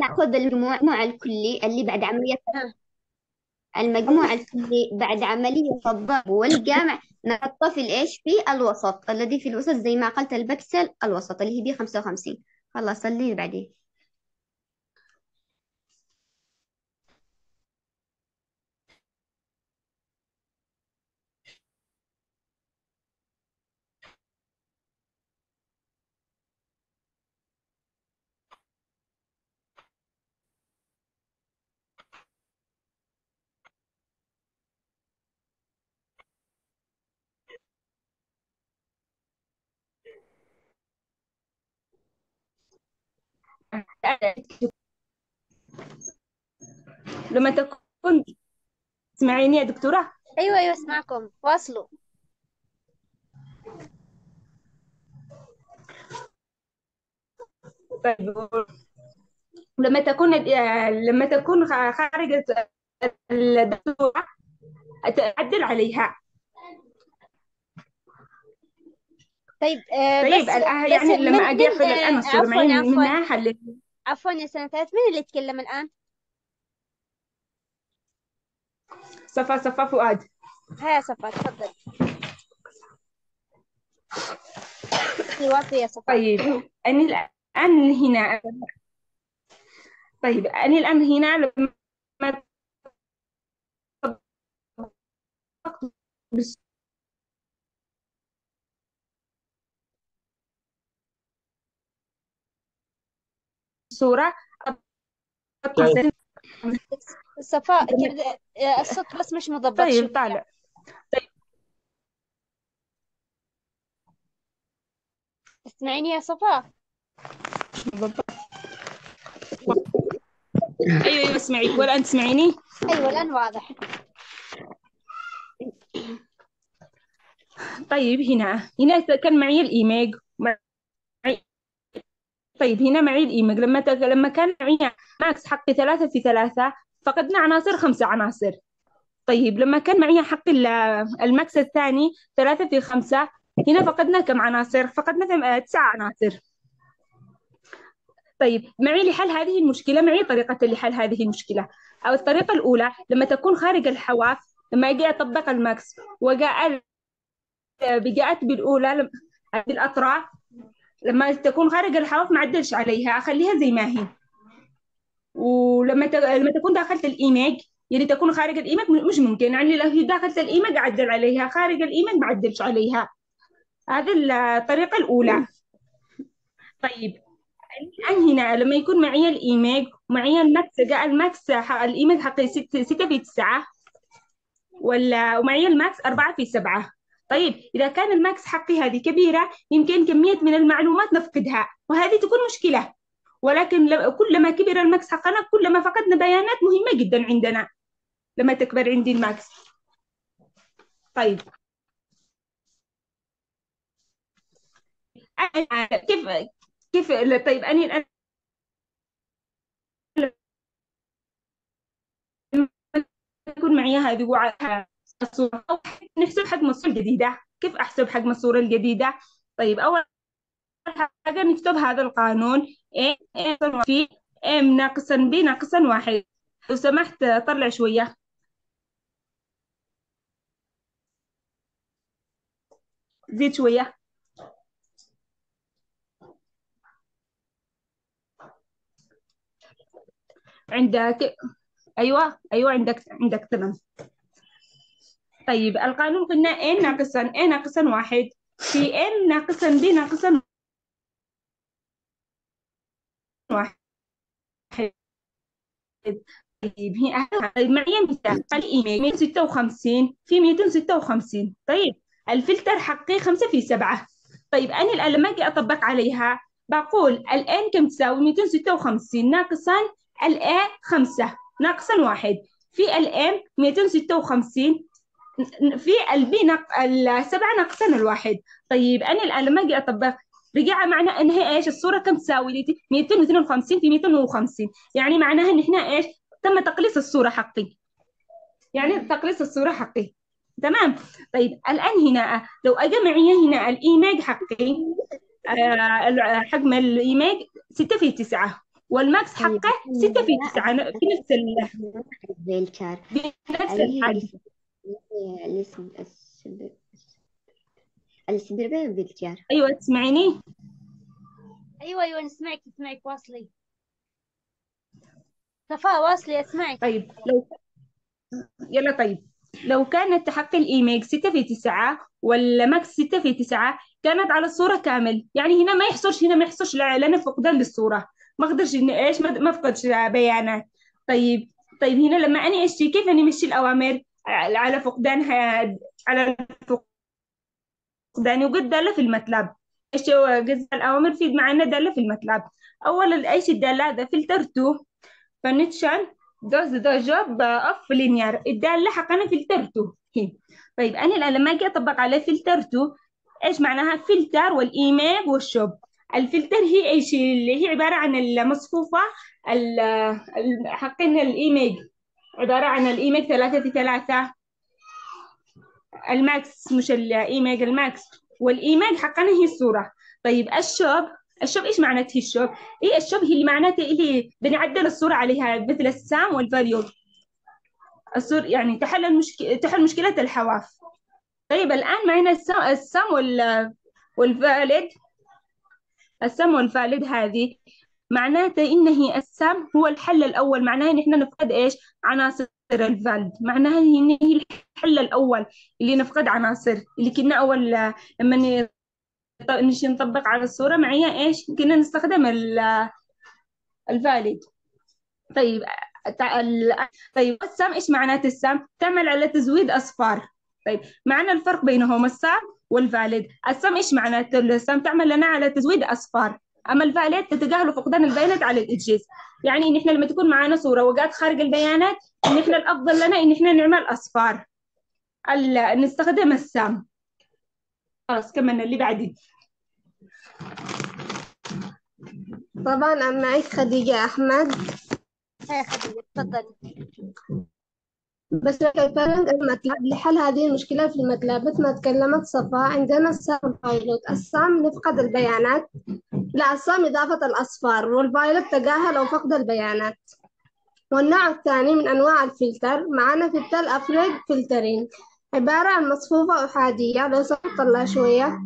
نأخذ المجموع الكلي اللي بعد عملية ها. المجموع الكلي بعد عملية الضرب والجمع نحطه في الإيش في الوسط الذي في الوسط زي ما قلت البكسل الوسط اللي هي بي خمسة وخمسين خلاص اللي بعدين لما تكون تسمعيني يا دكتورة؟ أيوة أيوة أسمعكم. واصلوا. لما تكون لما تكون خارج الدكتورة تعدل عليها. طيب آه طيب بس الآن بس يعني لما أجي أحل الآن منها عفوا يا سنة ثالث من اللي يتكلم الآن؟ صفا صفا فؤاد. ها يا صفا تفضل. واطي يا صفا. طيب أنا الآن هنا. طيب أنا الآن هنا لما بالصورة صفاء كده آه، الصوت بس مش مضبط. طيب شوية طالع تسمعيني يا صفاء؟ أيوة أيوة أسمعك ولا أنت تسمعيني أيوة الآن واضح. طيب هنا. هنا كان معي الإيميج. معي طيب هنا معي ال image لما. لما كان معي ماكس حقي ثلاثة في ثلاثة فقدنا عناصر خمسة عناصر. طيب لما كان معي حق ال- الماكس الثاني ثلاثة في خمسة هنا فقدنا كم عناصر؟ فقدنا آه، تسع عناصر. طيب معي لحل هذه المشكلة معي طريقة لحل هذه المشكلة. أو الطريقة الأولى لما تكون خارج الحواف لما أجي أطبق الماكس وجاء بدأت بالأولى لم- بالأطراف لما تكون خارج الحواف ما أعدلش عليها أخليها زي ما هي. ولما ت... لما تكون داخلة ال image يعني تكون خارج ال image م- مش ممكن. يعني لو هي داخلة ال image أعدل عليها خارج ال image ما أعدلش عليها. هذه الطريقة الأولى. طيب الآن هنا لما يكون معي ال image ومعي الماكس جاء الماكس ال image حقي ستة ستة في تسعة ولا ومعي الماكس أربعة في سبعة. طيب إذا كان الماكس حقي هذه كبيرة يمكن كمية من المعلومات نفقدها وهذه تكون مشكلة. ولكن كلما كبر الماكس حقنا كلما فقدنا بيانات مهمة جدا عندنا. لما تكبر عندي الماكس. طيب. أنا- كيف كيف طيب أنا الآن يكون معي هذه وع- الصورة. أو نحسب حجم الصورة الجديدة. كيف أحسب حجم الصورة الجديدة؟ طيب أول حاجة نكتب هذا القانون. A في M ناقصا B ناقصا واحد. لو سمحت طلع شوية. زيد شوية. عندك أيوة أيوة عندك عندك تمام. طيب القانون قلنا n ناقصا a ناقصا واحد. في n ناقصا b ناقصا واحد. طيب هي طيب معي مثال الإيميل 156 في 256 طيب الفلتر حقي 5 في 7 طيب أنا الآن لما أجي أطبق عليها بقول الآن كم تساوي؟ 256 ناقصا الآ 5 ناقصا واحد. في الآن 256 في البي نق... السبعة ناقصا الواحد. طيب أنا الآن لما أجي أطبق رجع معنى إن هي إيش؟ الصورة كم تساوي لي؟ 252 في 250 يعني معناها إن إحنا إيش؟ تم تقليص الصورة حقي. يعني تقليص الصورة حقي. تمام؟ طيب الآن هنا لو أجي معي هنا الإيميج حقي آه، حجم ال image ستة في تسعة. والماكس طيب حقه ستة في تسعة في نفس ال... بنفس الحجم. الاسم الاسم فيلتر أيوة تسمعيني؟ أيوه أيوه نسمعك نسمعك واصلي. صفاء واصلي أسمعك. طيب لو يلا طيب. لو كانت حق ال image ستة في تسعة والماكس ستة في تسعة كانت على الصورة كامل. يعني هنا ما يحصلش هنا ما يحصلش لنا فقدان للصورة. ما أقدرش اني إيش؟ ما ما افقدش بيانات طيب طيب هنا لما أني اشتي كيف اني مشي الأوامر. على فقدانها على فقدان وقد دالة في الماتلاب إيش هو قصد الأوامر؟ في معنا دالة في الماتلاب اولا إيش الدالة هذا فلترته فنتشن دوز ذا جوب أوف لينير الدالة حقنا فلترته هي. طيب أنا الآن لما أجي أطبق عليه فلترته إيش معناها؟ filter وال image وال shape. الفلتر هي إيش اللي هي عبارة عن المصفوفة ال- ال- حقين ال image عبارة عن ال image ثلاثة ثلاثة. الماكس مش ال image الماكس. وال image حقنا هي الصورة. طيب ال shape ال shape إيش معناته ال shape؟ إيه ال shape هي اللي معناته اللي بنعدل الصورة عليها مثل ال same وال valid. الصور يعني تحل المشك... تحل مشكلة الحواف. طيب الآن معنا السام, السام وال... والفالid السم والفالد هذه. معناته إن هي السم هو الحل الأول. معناها إن إحنا نفقد إيش؟ عناصر الفالد معناها إن هي الحل الأول اللي نفقد عناصر. اللي كنا أول لما ن- نجي نطبق على الصورة معي إيش؟ كنا نستخدم ال- الفالد طيب طيب ال same إيش معناته ال same تعمل على تزويد أصفار. طيب معنى الفرق بينهم السام والفاليد. السم إيش معناته؟ السم تعمل لنا على تزويد أصفار. أما ال valid تتجاهل فقدان البيانات على ال edges يعني ان إحنا لما تكون معانا صورة وقعت خارج البيانات ان إحنا الأفضل لنا إن إحنا نعمل أصفار. نستخدم السم خلاص كملنا اللي بعدين. طبعا أنا معك خديجة أحمد. هيا خديجة تفضلي. بس كيف الماتلاب لحل هذه المشكلة في الماتلاب مثل ما تكلمت صفاء عندنا ال same valid ال same نفقد البيانات. لا ال same إضافة الأصفار. وال valid تجاهل أو فقد البيانات. والنوع الثاني من أنواع الفلتر. معنا filter average filter. عبارة عن مصفوفة أحادية. لو سمحت طلع شوية.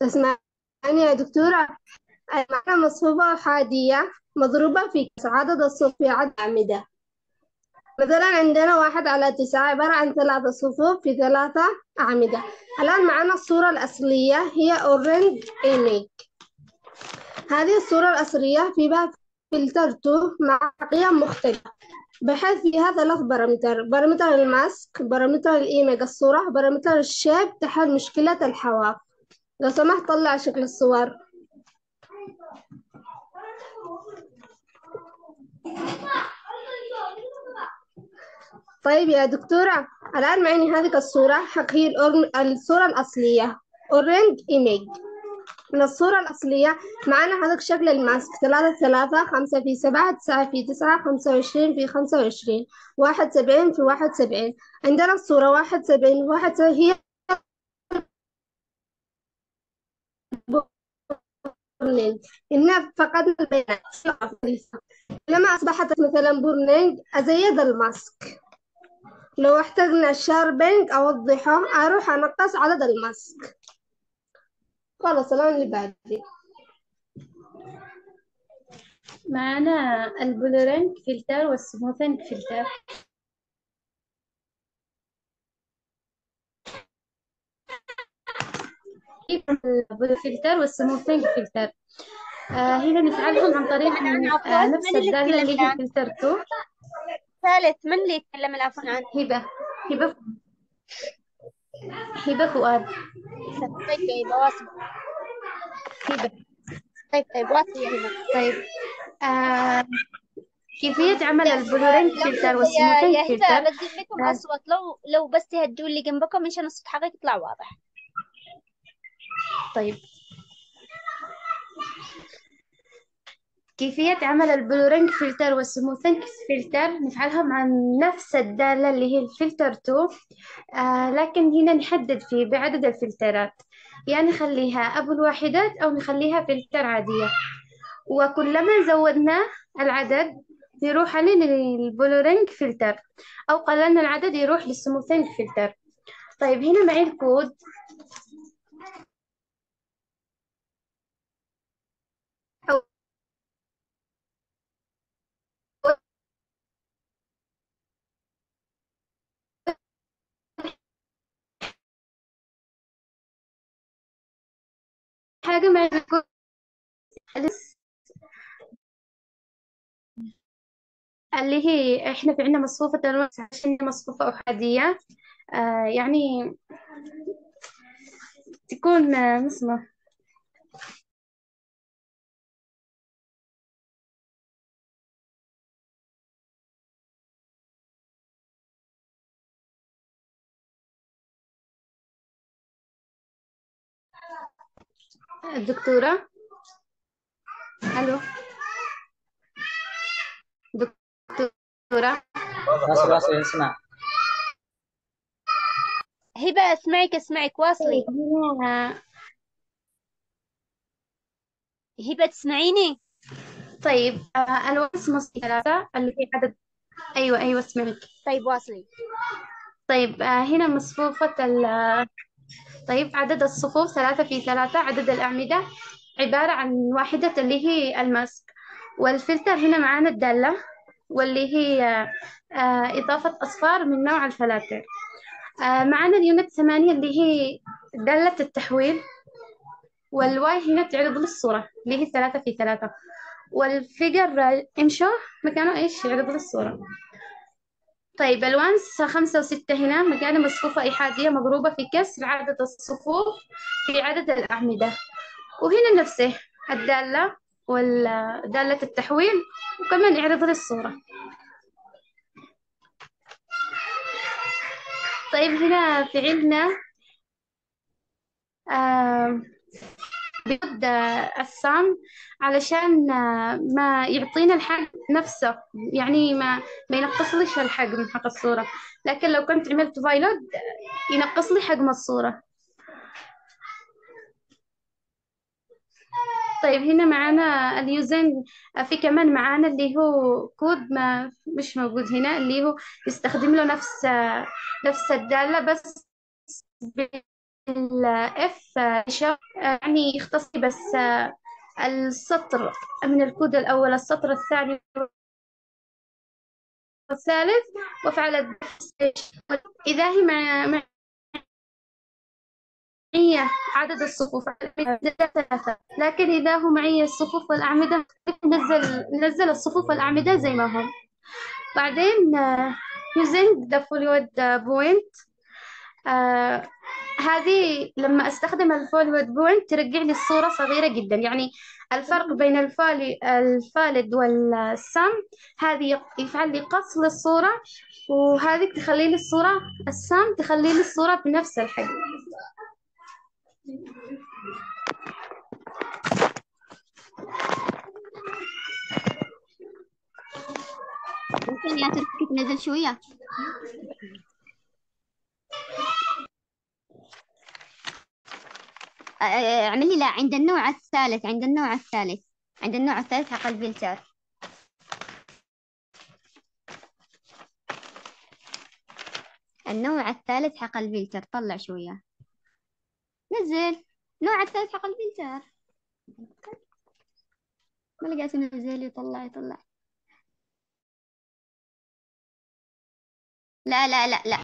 تسمعني يا دكتورة؟ معنا مصفوفة أحادية مضروبة في كسر عدد الصفوف في عدد أعمدة مثلا عندنا واحد على تسعة عبارة عن ثلاثة صفوف في ثلاثة أعمدة. الآن معنا الصورة الأصلية هي original image هذه الصورة الأصلية في باب فلترته مع قيم مختلفة. بحيث فيها ثلاث parameter parameter ال mask parameter ال image الصورة parameter ال shape تحل مشكلة الحواف. لو سمحت طلع شكل الصور. طيب يا دكتورة الآن معي هذه الصورة هي الصورة الأصلية original image من الصورة الأصلية معنا هذا شكل ال mask ثلاثة ثلاثة خمسة في سبعة تسعة في تسعة خمسة وعشرين في خمسة وعشرين واحد سبعين في واحد سبعين. عندنا الصورة واحد سبعين واحد هي blurring إنها فقدنا البيانات. لما أصبحت مثلا blurring أزيد ال mask. لو احتاجنا sharpening أوضحه أروح أنقص عدد ال mask. خلاص الآن اللي بعدي. معنا ال blurring filter وال smoothing filter. filter وال smoothing filter. آه هنا نفعلهم عن طريق آه نفس الدالة اللي هي فلتر 2 ثالث من اللي يتكلم العفو عنه هبة. هبة هبة فؤاد. طيب طيب واصل. هبة. طيب طيب واصل يا هنا طيب آه كيفية عمل ال blurring filter وال smoothing يا هبة فلتر؟ بدي آه. أصوات. لو لو بس تهدوا اللي جنبكم عشان الصوت حقك يطلع واضح. طيب. كيفية عمل ال blurring filter وال smoothing filter؟ نفعلهم عن نفس الدالة اللي هي الفلتر 2 آه لكن هنا نحدد فيه بعدد الفلترات. يا نخليها أبو الواحدات أو نخليها فلتر عادية. وكلما زودنا العدد يروح عليه لل blurring filter أو قللنا العدد يروح لل smoothing filter. طيب هنا معي الكود. حاجة معي الكود اللي هي إحنا في عندنا مصفوفة الوقت عشان مصفوفة أحادية. آه يعني تكون آه، الدكتورة ألو؟ دكتورة؟ واصل واصل نسمع هبة أسمعك أسمعك واصلي. هنا. هبة تسمعيني؟ طيب آه الوصف مصري ثلاثة اللي هي عدد. أيوة أيوة اسمعك. طيب واصلي. طيب آه هنا مصفوفة ال طيب عدد الصفوف ثلاثة في ثلاثة عدد الأعمدة عبارة عن واحدة اللي هي ال mask. والفلتر هنا معانا الدالة واللي هي آه إضافة أصفار من نوع الفلاتر. آه معانا ال uint ثمانية اللي هي دالة التحويل والواي هنا تعرض للصورة اللي هي ثلاثة في ثلاثة. وال figure imshow مكانه إيش؟ يعرض للصورة. طيب الوانس خمسة وستة هنا مكانة مصفوفة إحادية مضروبة في كسر عدد الصفوف في عدد الأعمدة. وهنا نفسه الدالة والدالة التحويل وكمان يعرض للصورة. طيب هنا في عندنا آه بيود السام علشان آه، ما يعطينا الحجم نفسه. يعني ما ما ينقصليش الحجم حق الصورة. لكن لو كنت عملت فايلود ينقص لي حجم الصورة. طيب هنا معانا اليوزن في كمان معانا اللي هو كود ما مش موجود هنا اللي هو يستخدم له نفس نفس الدالة بس بالاف يعني يختص بس السطر من الكود الأول السطر الثاني والثالث وفعل إذا هي مع مع معية عدد الصفوف ثلاثة لكن إذا هو معي الصفوف والأعمدة نزل نزل الصفوف والأعمدة زي ما هم بعدين آه، using the fluid point آه هذه لما أستخدم ال valid point ترجع لي الصورة صغيرة جدا. يعني الفرق بين الفالي ال valid وال same هذه يفعل لي قص للصورة وهذه تخلي لي الصورة ال same تخلي لي الصورة بنفس الحجم. ممكن يا تركي تنزل شوية؟ اعملي لا عند النوع الثالث عند النوع الثالث. عند النوع الثالث حق الفلتر النوع الثالث حق الفلتر طلع شوية. نزل. النوع الثالث حق الفلتر ما لقيت نزل. طلع طلع لا لا لا لا.